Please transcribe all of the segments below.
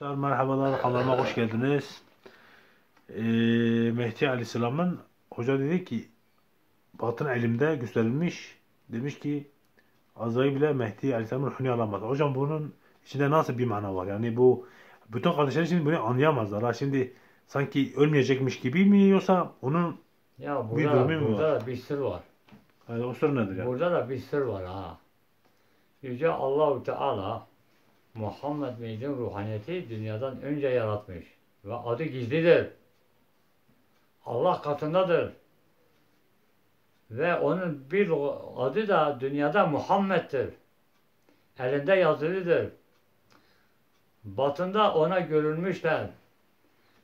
Arkadaşlar merhabalar kanalıma hoş geldiniz. Ee, Mehdi Aleyhisselam'ın hoca dedi ki batın elimde gösterilmiş. Demiş ki Azrail bile Mehdi Aleyhisselam'ın ruhunu alamaz. Hocam bunun içinde nasıl bir mana var? Yani bu bütün kardeşler şimdi bunu anlayamazlar. Ha şimdi sanki ölmeyecekmiş gibi mi yoksa onun Ya Bir burada, durum mu burada da bir sır var. yani o sır nedir yani? Burada da bir sır var ha. Yüce Allahu Teala Muhammed Meydin ruhaniyeti dünyadan önce yaratmış. Ve adı gizlidir. Allah katındadır. Ve onun bir adı da dünyada Muhammed'dir. Elinde yazılıdır. Batında ona görülmüşler.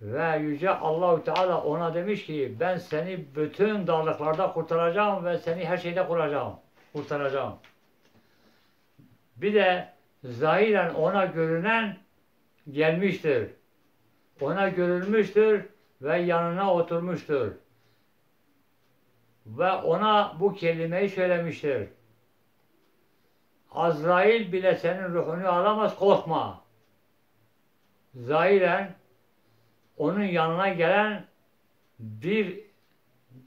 Ve Yüce Allahu Teala ona demiş ki ben seni bütün darlıklarda kurtaracağım ve seni her şeyde kuracağım. Kurtaracağım. Bir de zahiren ona görünen gelmiştir. Ona görülmüştür ve yanına oturmuştur. Ve ona bu kelimeyi söylemiştir. Azrail bile senin ruhunu alamaz korkma. Zahiren onun yanına gelen bir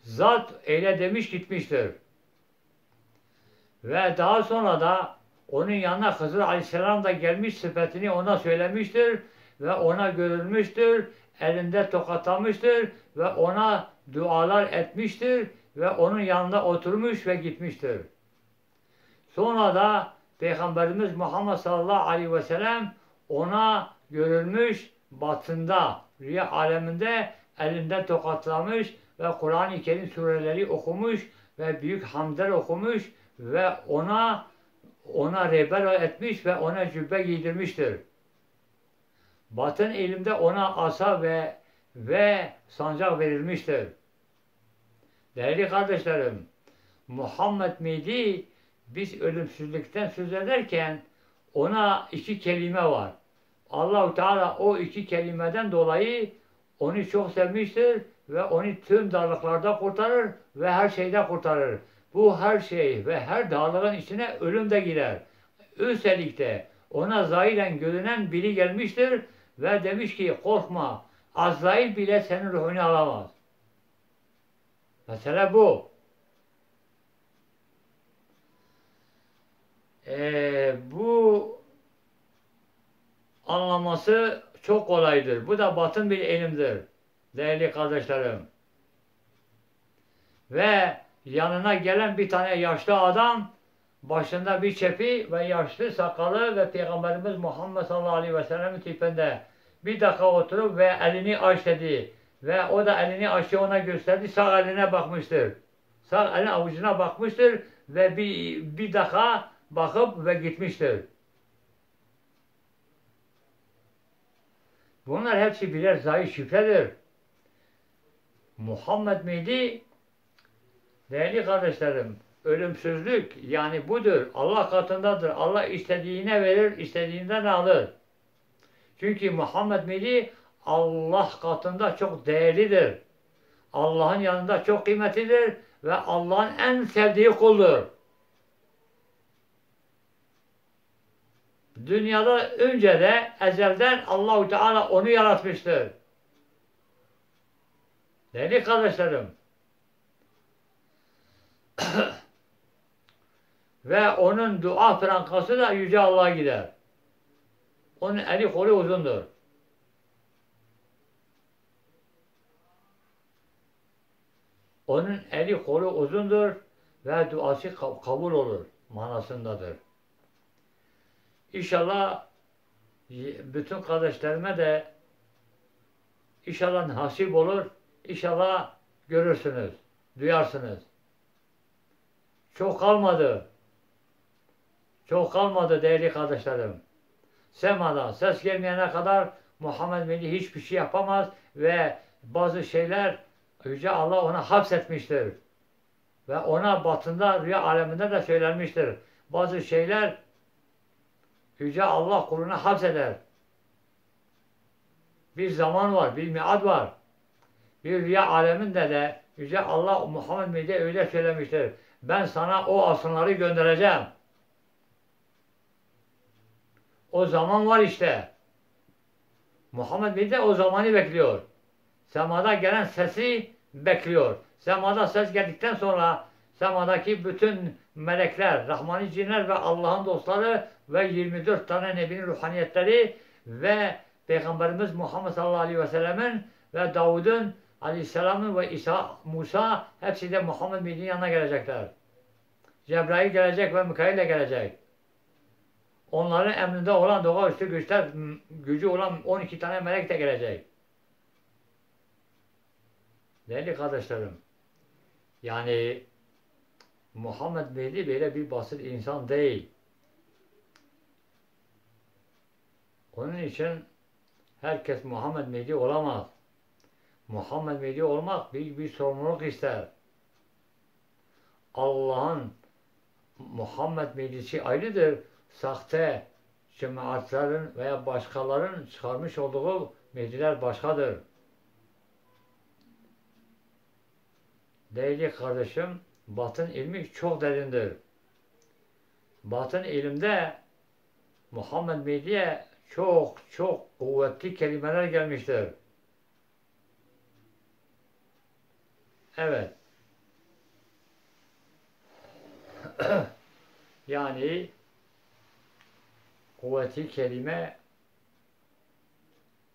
zat eyle demiş gitmiştir. Ve daha sonra da onun yanına Hızır Aleyhisselam da gelmiş sıfatını ona söylemiştir ve ona görülmüştür, elinde tokatlamıştır ve ona dualar etmiştir ve onun yanında oturmuş ve gitmiştir. Sonra da Peygamberimiz Muhammed sallallahu aleyhi ve sellem ona görülmüş batında, rüya aleminde elinde tokatlamış ve Kur'an-ı Kerim sureleri okumuş ve büyük hamdler okumuş ve ona ona rehber etmiş ve ona cübbe giydirmiştir. Batın elimde ona asa ve ve sancak verilmiştir. Değerli kardeşlerim, Muhammed Mehdi biz ölümsüzlükten söz ederken ona iki kelime var. Allahu Teala o iki kelimeden dolayı onu çok sevmiştir ve onu tüm darlıklarda kurtarır ve her şeyde kurtarır. Bu her şey ve her darlığın içine ölüm de girer. Üstelik de ona zahiren görünen biri gelmiştir ve demiş ki korkma Azrail bile senin ruhunu alamaz. Mesele bu. Ee, bu anlaması çok kolaydır. Bu da batın bir ilimdir. Değerli kardeşlerim. Ve yanına gelen bir tane yaşlı adam başında bir çepi ve yaşlı sakalı ve Peygamberimiz Muhammed sallallahu aleyhi ve sellem'in tipinde bir dakika oturup ve elini aç dedi. Ve o da elini açtı ona gösterdi. Sağ eline bakmıştır. Sağ elin avucuna bakmıştır ve bir, bir dakika bakıp ve gitmiştir. Bunlar hepsi birer zayıf şifredir. Muhammed Mehdi değerli kardeşlerim ölümsüzlük yani budur. Allah katındadır. Allah istediğine verir, istediğinden alır. Çünkü Muhammed Mehdi Allah katında çok değerlidir. Allah'ın yanında çok kıymetlidir ve Allah'ın en sevdiği kuldur. Dünyada önce de ezelden Allahu Teala onu yaratmıştır. Değerli kardeşlerim. Ve onun dua frankası da Yüce Allah'a gider. Onun eli kolu uzundur. Onun eli kolu uzundur ve duası kabul olur manasındadır. İnşallah bütün kardeşlerime de inşallah nasip olur. İnşallah görürsünüz, duyarsınız. Çok kalmadı. Çok kalmadı değerli kardeşlerim. Semadan ses gelmeyene kadar Muhammed Mehdi hiçbir şey yapamaz ve bazı şeyler Yüce Allah ona hapsetmiştir. Ve ona batında rüya aleminde de söylenmiştir. Bazı şeyler Yüce Allah kuluna hapseder. Bir zaman var, bir miad var. Bir rüya aleminde de Yüce Allah Muhammed Mehdi öyle söylemiştir. Ben sana o asınları göndereceğim. O zaman var işte. Muhammed Mehdi de o zamanı bekliyor. Semada gelen sesi bekliyor. Semada ses geldikten sonra semadaki bütün melekler, Rahmani cinler ve Allah'ın dostları ve 24 tane Nebi'nin ruhaniyetleri ve Peygamberimiz Muhammed sallallahu aleyhi ve sellemin ve Davud'un aleyhisselamın ve İsa, Musa hepsi de Muhammed Mehdi'nin yanına gelecekler. Cebrail gelecek ve Mikail de gelecek. Onların emrinde olan doğaüstü güçler, gücü olan 12 tane melek de gelecek. Değerli kardeşlerim, yani Muhammed Mehdi böyle bir basit insan değil. Onun için herkes Muhammed Mehdi olamaz. Muhammed Mehdi olmak büyük bir sorumluluk ister. Allah'ın Muhammed Mehdi'si ayrıdır. Sahte cemaatlerin veya başkaların çıkarmış olduğu Mehdiler başkadır. Değerli kardeşim, batın ilmi çok derindir. Batın ilimde Muhammed Mehdi'ye çok çok kuvvetli kelimeler gelmiştir. Evet. yani kuvvetli kelime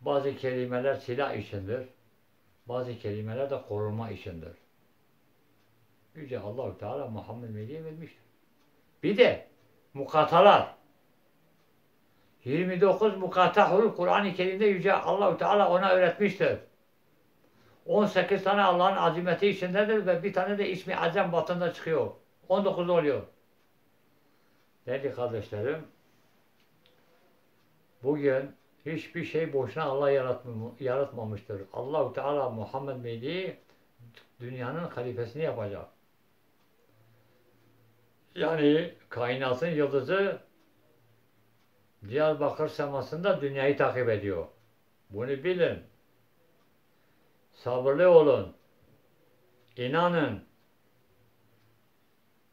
bazı kelimeler silah içindir. Bazı kelimeler de korunma içindir. Yüce Allahu Teala Muhammed Mehdi'ye vermiştir. Bir de mukatalar. 29 mukatahul Kur'an-ı Kerim'de Yüce Allahu Teala ona öğretmiştir. 18 tane Allah'ın azimeti içindedir ve bir tane de ismi Azem batında çıkıyor. 19 oluyor. Değerli kardeşlerim, bugün hiçbir şey boşuna Allah yaratmamıştır. Allahu Teala Muhammed Mehdi'yi dünyanın halifesini yapacak. Yani kainatın yıldızı Diyarbakır semasında dünyayı takip ediyor. Bunu bilin. Sabırlı olun. İnanın.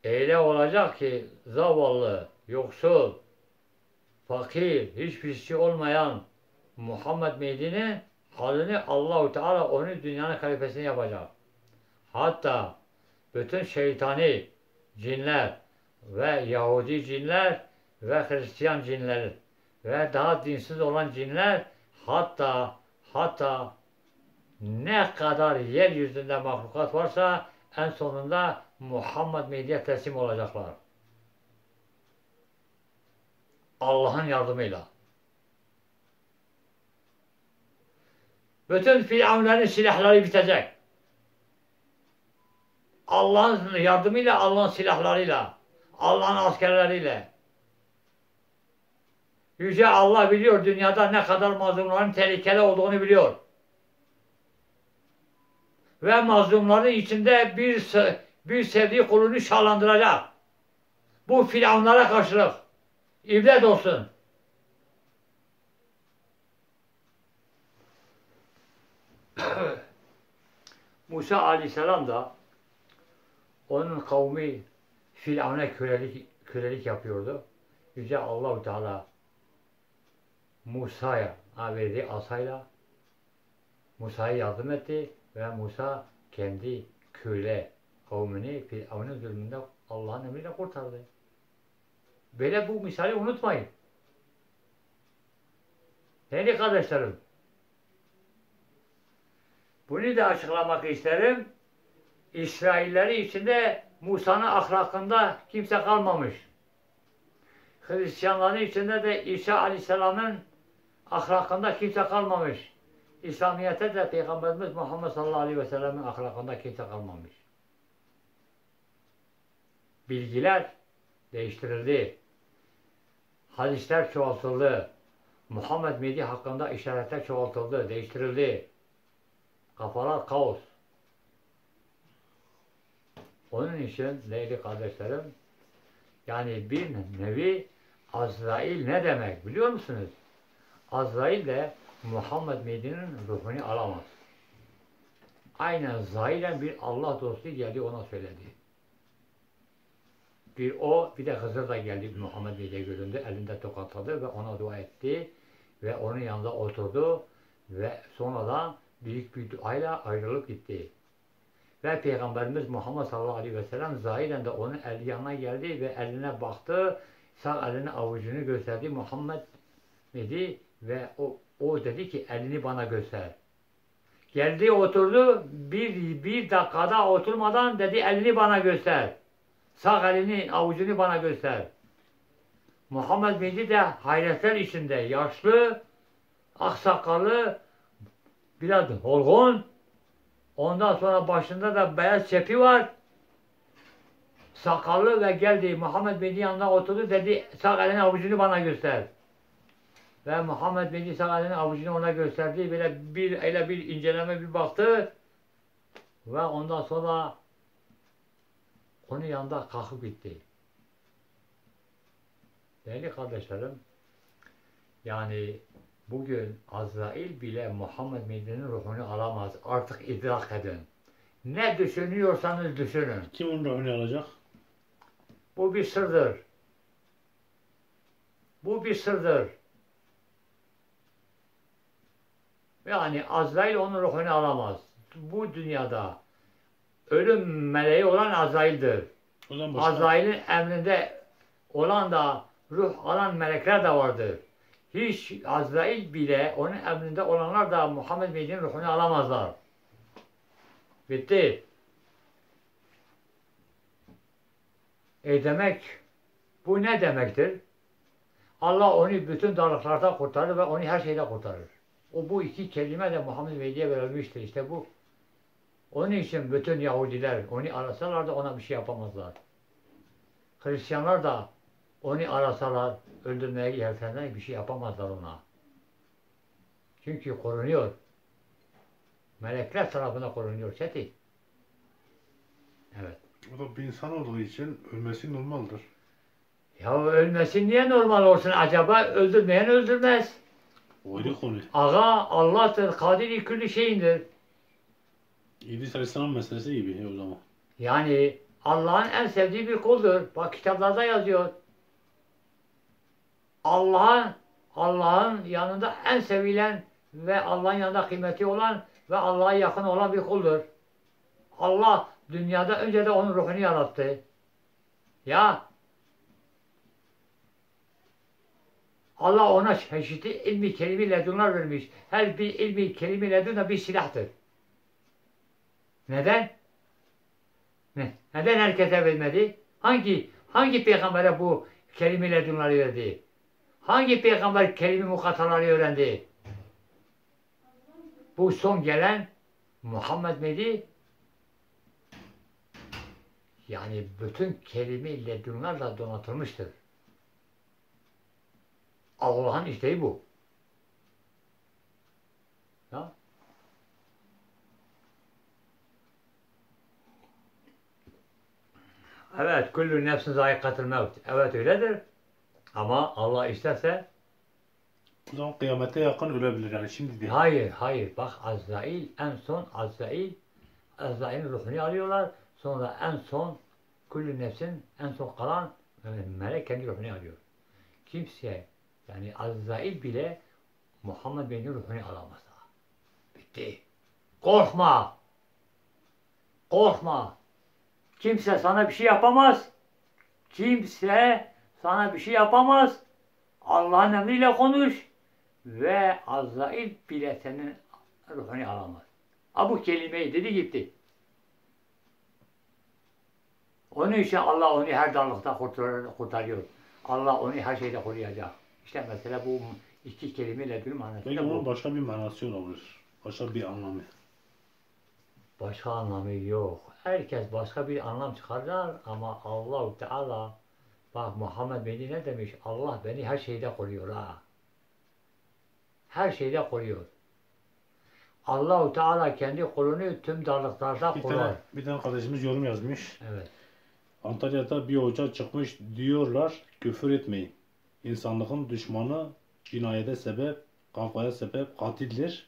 Eyle olacak ki zavallı, yoksul, fakir, hiçbir şey olmayan Muhammed Mehdi'nin halini Allahu Teala onu dünyanın halifesini yapacak. Hatta bütün şeytani cinler ve Yahudi cinler ve Hristiyan cinler ve daha dinsiz olan cinler hatta hatta ne kadar yeryüzünde mahlukat varsa en sonunda Muhammed Mehdi'ye teslim olacaklar. Allah'ın yardımıyla. Bütün firavunların silahları bitecek. Allah'ın yardımıyla, Allah'ın silahlarıyla, Allah'ın askerleriyle. Yüce Allah biliyor dünyada ne kadar mazlumların tehlikeli olduğunu biliyor. Ve mazlumların içinde bir bir sevdiği kulunu şahlandıracak. Bu firavunlara karşılık. İbret olsun. Musa aleyhisselam da onun kavmi Firavun'a kölelik, kölelik yapıyordu. Yüce Allahu Teala Musa'ya verdiği asayla Musa'ya yardım etti ve Musa kendi köle kavmini Firavun'un zulmünde Allah'ın emriyle kurtardı. Böyle bu misali unutmayın. Değerli kardeşlerim, bunu da açıklamak isterim. İsrailleri içinde Musa'nın ahlakında kimse kalmamış. Hristiyanların içinde de İsa Aleyhisselam'ın ahlakında kimse kalmamış. İslamiyet'te de Peygamberimiz Muhammed sallallahu aleyhi ve sellem'in ahlakında kimse kalmamış. Bilgiler değiştirildi. Hadisler çoğaltıldı. Muhammed Mehdi hakkında işaretler çoğaltıldı, değiştirildi. Kafalar kaos. Onun için değerli kardeşlerim, yani bir nevi Azrail ne demek biliyor musunuz? Azrail de Muhammed Mehdi'nin ruhunu alamaz. Aynen zahiren bir Allah dostu geldi ona söyledi. Bir o bir de Hızır da geldi Muhammed Mehdi'ye göründü. Elinde tokatladı ve ona dua etti. Ve onun yanında oturdu. Ve sonradan büyük bir duayla ayrılıp gitti. Ve Peygamberimiz Muhammed sallallahu aleyhi ve sellem zahiren de onun el yanına geldi ve eline baktı. Sağ elini avucunu gösterdi Muhammed dedi ve o, o dedi ki elini bana göster. Geldi oturdu bir, bir dakikada oturmadan dedi elini bana göster. Sağ elini avucunu bana göster. Muhammed Mehdi de hayretler içinde yaşlı, aksakallı, biraz holgun. Ondan sonra başında da beyaz çepi var. Sakallı ve geldi Muhammed Mehdi yanına oturdu dedi sağ elini avucunu bana göster. Ve Muhammed Mehdi sağ elini avucunu ona gösterdi. Böyle bir öyle bir inceleme bir baktı. Ve ondan sonra onun yanında kalkıp gitti. Değerli kardeşlerim, yani bugün Azrail bile Muhammed Mehdi'nin ruhunu alamaz. Artık idrak edin. Ne düşünüyorsanız düşünün. Kim onun ruhunu alacak? Bu bir sırdır. Bu bir sırdır. Yani Azrail onun ruhunu alamaz. Bu dünyada ölüm meleği olan Azrail'dir. Azrail'in emrinde olan da ruh alan melekler de vardır. Hiç Azrail bile onun emrinde olanlar da Muhammed Mehdi'nin ruhunu alamazlar. Bitti. E demek bu ne demektir? Allah onu bütün darlıklardan kurtarır ve onu her şeyden kurtarır. O bu iki kelime de Muhammed Mehdi'ye verilmiştir. İşte bu. Onun için bütün Yahudiler onu arasalar da ona bir şey yapamazlar. Hristiyanlar da onu arasalar, öldürmeye gelseler bir şey yapamazlar ona. Çünkü korunuyor. Melekler tarafından korunuyor Çetin. Evet. O da bir insan olduğu için ölmesi normaldir. Ya ölmesi niye normal olsun acaba? Öldürmeyen öldürmez. Ayrı konu. Aga Allah'tır, kadiri külli şeyindir. İdris Aleyhisselam meselesi gibi o zaman. Yani Allah'ın en sevdiği bir kuldur. Bak kitaplarda yazıyor. Allah'ın Allah'ın yanında en sevilen ve Allah'ın yanında kıymeti olan ve Allah'a yakın olan bir kuldur. Allah dünyada önce de onun ruhunu yarattı. Ya Allah ona çeşitli ilmi kelime ledunlar vermiş. Her bir ilmi kelime ledun da bir silahtır. Neden? Ne? Neden herkese vermedi? Hangi hangi peygambere bu kelime ledunları verdi? Hangi peygamber kelime mukataları öğrendi? Bu son gelen Muhammed Mehdi yani bütün kelime ledunlarla donatılmıştır. Allah'ın isteği bu. Ya. Evet, kullu nefsin zayikatil mevt. Evet öyledir. Ama Allah isterse O zaman kıyamete yakın ölebilir yani şimdi değil. hayır, hayır. Bak Azrail en son Azrail Azrail'in ruhunu alıyorlar. Sonra en son kullu nefsin en son kalan yani melek kendi ruhunu alıyor. Kimse yani Azrail bile Muhammed Bey'in ruhunu alamaz. Bitti. Korkma. Korkma. Kimse sana bir şey yapamaz. Kimse sana bir şey yapamaz. Allah'ın emriyle konuş. Ve Azrail bile senin ruhunu alamaz. Ha bu kelimeyi dedi gitti. Onun için Allah onu her darlıkta kurtar- kurtarıyor. Allah onu her şeyde koruyacak. İşte mesela bu iki kelimeyle bir manası da bunun bu. başka bir manası olabilir. Başka bir anlamı. Başka anlamı yok. Herkes başka bir anlam çıkarlar ama Allahu Teala bak Muhammed beni ne demiş? Allah beni her şeyde koruyor ha. Her şeyde koruyor. Allahu Teala kendi kulunu tüm darlıklarda Bir korur. tane, bir tane kardeşimiz yorum yazmış. Evet. Antalya'da bir hoca çıkmış diyorlar küfür etmeyin. İnsanlığın düşmanı cinayete sebep, kavgaya sebep katildir.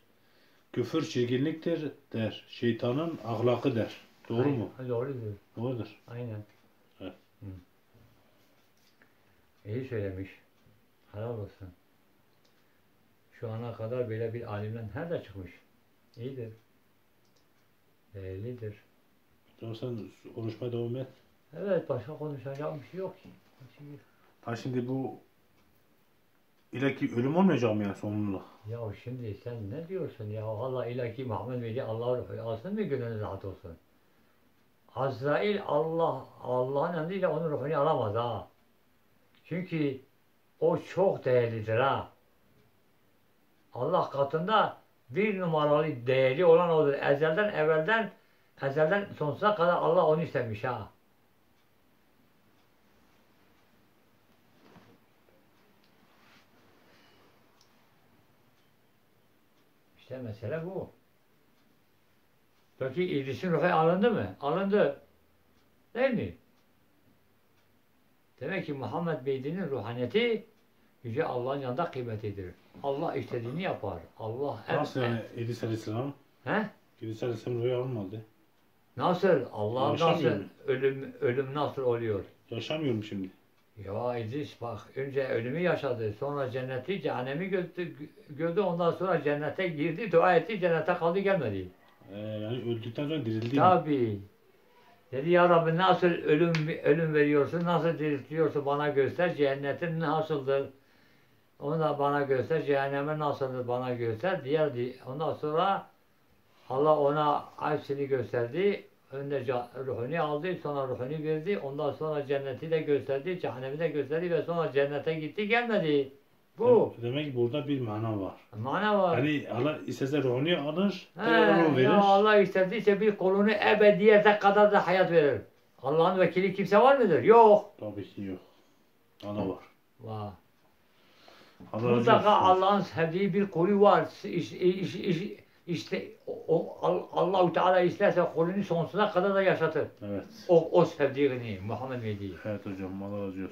Küfür çirkinliktir der. Şeytanın ahlakı der. Doğru mu? Aynen, Doğrudur. Doğrudur. Aynen. Evet. Hı. İyi söylemiş. Helal olsun. Şu ana kadar böyle bir alimden nerede çıkmış? İyidir. Değerlidir. Tamam sen konuşmaya devam et. Evet başka konuşacak bir şey yok ki. Şimdi- Ha şimdi bu ilaki ölüm olmayacak mı yani sonunda? Ya şimdi sen ne diyorsun ya? Allah ilaki Muhammed Veli Allah alsın mı gönlünüz rahat olsun. Azrail Allah Allah'ın emriyle onun ruhunu alamaz ha. Çünkü o çok değerlidir ha. Allah katında bir numaralı değeri olan odur. Ezelden evvelden ezelden sonsuza kadar Allah onu istemiş ha. İşte mesele bu. Peki İdris'in ruhu alındı mı? Alındı. Değil mi? Demek ki Muhammed Beydi'nin ruhaniyeti Yüce Allah'ın yanında kıymetidir. Allah istediğini yapar. Allah en- Nasıl yani İdris Aleyhisselam? He? İdris Aleyhisselam rüya almadı. Nasıl? Allah nasıl ölüm ölüm nasıl oluyor? Yaşamıyorum şimdi. Ya İdris bak önce ölümü yaşadı. Sonra cenneti, cehennemi gördü, gördü. Ondan sonra cennete girdi, dua etti, cennete kaldı gelmedi. Ee, yani öldükten sonra dirildi? Tabii. Dedi ya Rabbi nasıl ölüm ölüm veriyorsun, nasıl diriltiyorsun bana göster. Cennetin nasıldır? Onu da bana göster. Cehennemin nasıldır bana göster. Diğer di- ondan sonra Allah ona hepsini gösterdi. Önce ruhunu aldı, sonra ruhunu verdi. Ondan sonra cenneti de gösterdi, cehennemi de gösterdi ve sonra cennete gitti gelmedi. Bu. Demek ki burada bir mana var. Mana var. Yani Allah istese ruhunu alır, He, onu verir. ya Allah istediyse bir kolunu ebediyete kadar da hayat verir. Allah'ın vekili kimse var mıdır? Yok. Tabii ki yok. Allah var. Var. Allah Mutlaka. Allah'ın sevdiği bir kulu var. İş, iş, iş, işte o, o- Al- Allahu Teala isterse kolunu sonsuza kadar da yaşatır. Evet. O, o sevdiğini Muhammed Mehdi'yi. Evet hocam Allah razı olsun.